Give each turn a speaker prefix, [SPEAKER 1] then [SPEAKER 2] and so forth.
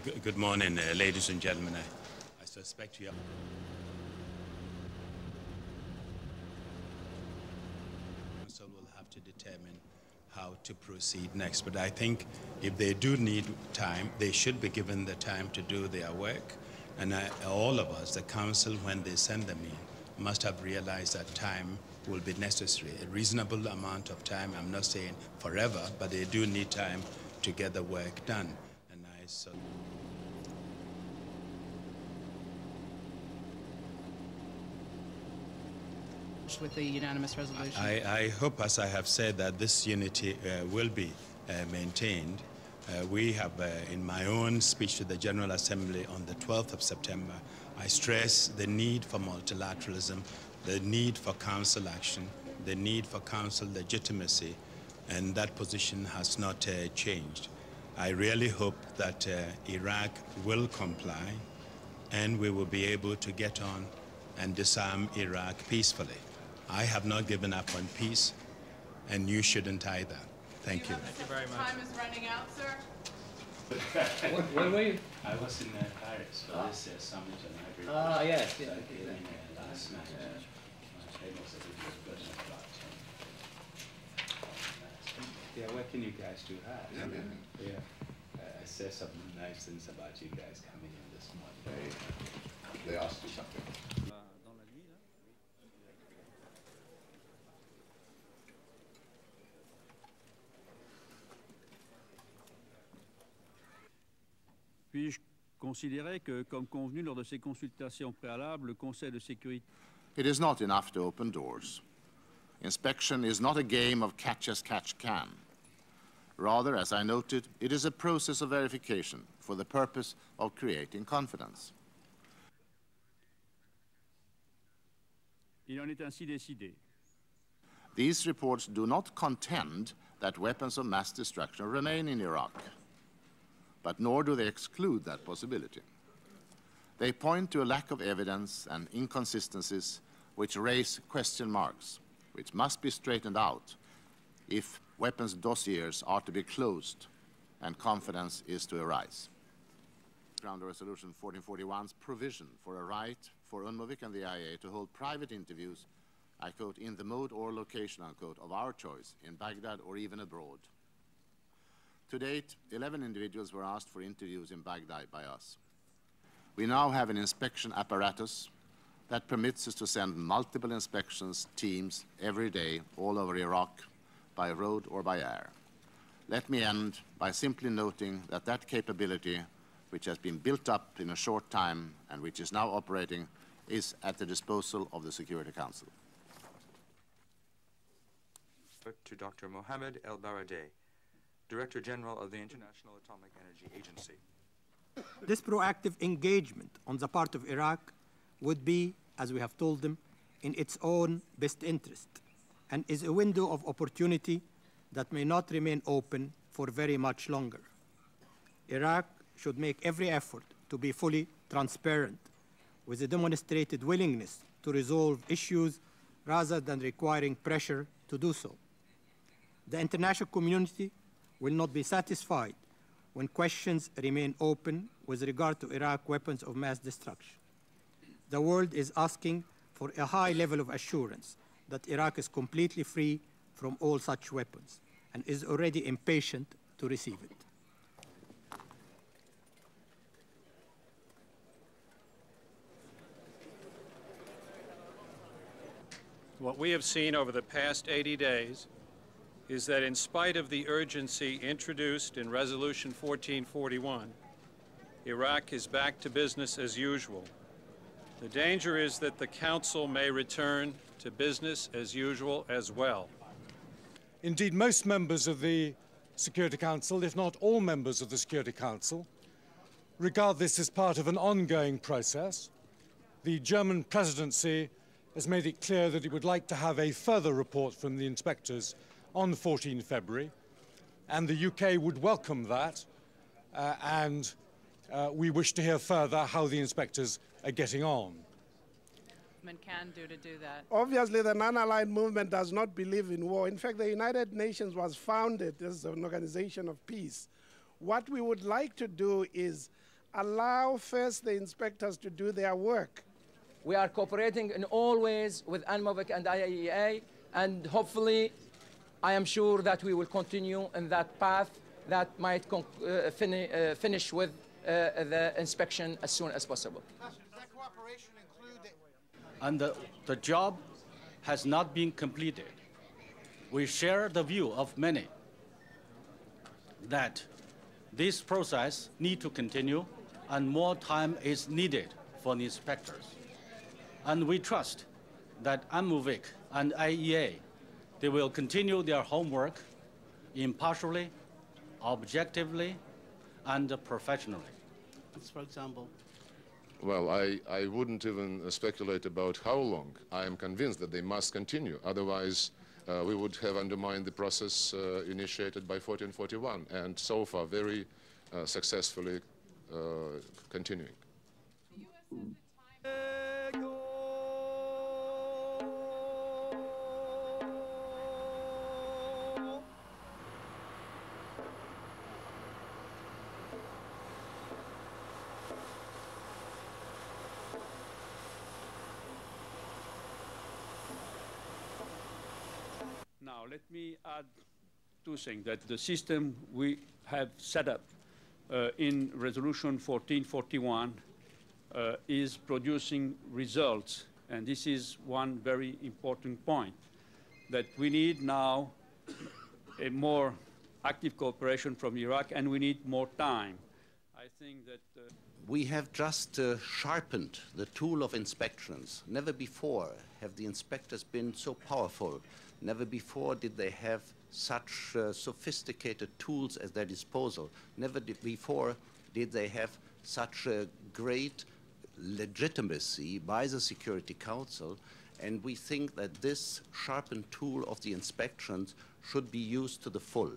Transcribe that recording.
[SPEAKER 1] good, morning, uh, ladies and gentlemen. I, I suspect you. Council will have to determine how to proceed next. But I think if they do need time, they should be given the time to do their work. And I, all of us, the council, when they send them in, must have realized that time will be necessary. A reasonable amount of time. I'm not saying forever, but they do need time to get the work done. I
[SPEAKER 2] with the unanimous resolution.
[SPEAKER 1] I, I hope, as I have said, that this unity uh, will be uh, maintained. Uh, we have, uh, in my own speech to the General Assembly on the 12th of September, I stress the need for multilateralism, the need for council action, the need for council legitimacy, and that position has not uh, changed. I really hope that uh, Iraq will comply and we will be able to get on and disarm Iraq peacefully. I have not given up on peace, and you shouldn't either. Thank you.
[SPEAKER 2] Thank you very much. Time is running out, sir.
[SPEAKER 3] Where, where were you?
[SPEAKER 1] I was in uh, Paris for this uh, summit on hybrid.
[SPEAKER 3] Ah, yes, yeah,
[SPEAKER 1] I came in uh, last night. My table said it was good enough about Yeah, what can you guys do? Hi.
[SPEAKER 4] Yeah, yeah.
[SPEAKER 1] Yeah. Uh, I said some nice things about you guys coming in this morning.
[SPEAKER 4] They, they asked you something.
[SPEAKER 5] Puis-je considérer que, comme convenu lors de ces consultations préalables, le Conseil de sécurité
[SPEAKER 4] It is not enough to open doors. Inspection is not a game of catch as catch can. Rather, as I noted, it is a process of verification for the purpose of creating confidence.
[SPEAKER 5] Il en est ainsi décidé.
[SPEAKER 4] These reports do not contend that weapons of mass destruction remain in Iraq, but nor do they exclude that possibility. They point to a lack of evidence and inconsistencies which raise question marks, which must be straightened out if weapons dossiers are to be closed and confidence is to arise. Ground Resolution 1441's provision for a right for UNMOVIC and the IA to hold private interviews, I quote, in the mode or location, unquote, of our choice, in Baghdad or even abroad. To date, 11 individuals were asked for interviews in Baghdad by us. We now have an inspection apparatus that permits us to send multiple inspections teams every day all over Iraq by road or by air. Let me end by simply noting that that capability, which has been built up in a short time and which is now operating, is at the disposal of the Security Council.
[SPEAKER 6] To Dr. Mohamed ElBaradei, Director General of the International Atomic Energy Agency.
[SPEAKER 7] This proactive engagement on the part of Iraq would be, as we have told them, in its own best interest and is a window of opportunity that may not remain open for very much longer. Iraq should make every effort to be fully transparent with a demonstrated willingness to resolve issues rather than requiring pressure to do so. The international community will not be satisfied when questions remain open with regard to Iraq weapons of mass destruction. The world is asking for a high level of assurance that Iraq is completely free from all such weapons and is already impatient to receive it.
[SPEAKER 8] What we have seen over the past 80 days is that in spite of the urgency introduced in Resolution 1441, Iraq is back to business as usual. The danger is that the Council may return to business as usual as well.
[SPEAKER 9] Indeed, most members of the Security Council, if not all members of the Security Council, regard this as part of an ongoing process. The German presidency has made it clear that it would like to have a further report from the inspectors on 14 February, and the UK would welcome that, uh, and uh, we wish to hear further how the inspectors are getting on.
[SPEAKER 2] Can do to do that.
[SPEAKER 10] Obviously, the non-aligned movement does not believe in war. In fact, the United Nations was founded as an organization of peace. What we would like to do is allow first the inspectors to do their work.
[SPEAKER 3] We are cooperating in all ways with UNMOVIC and IAEA, and hopefully, I am sure that we will continue in that path that might uh, fini uh, finish with uh, the inspection as soon as possible.
[SPEAKER 11] And the, the job has not been completed. We share the view of many that this process need to continue and more time is needed for the inspectors. And we trust that UNMOVIC and IEA, they will continue their homework impartially, objectively, and professionally.
[SPEAKER 12] For example,
[SPEAKER 13] well, I, I wouldn't even speculate about how long. I am convinced that they must continue. Otherwise, uh, we would have undermined the process uh, initiated by 1441 and so far very uh, successfully uh, continuing.
[SPEAKER 1] Now, let me add two things, that the system we have set up uh, in Resolution 1441 uh, is producing results, and this is one very important point, that we need now a more active cooperation from Iraq, and we need more time. I think that... Uh,
[SPEAKER 12] we have just uh, sharpened the tool of inspections. Never before have the inspectors been so powerful. Never before did they have such uh, sophisticated tools at their disposal. Never before did they have such a great legitimacy by the Security Council. And we think that this sharpened tool of the inspections should be used to the full.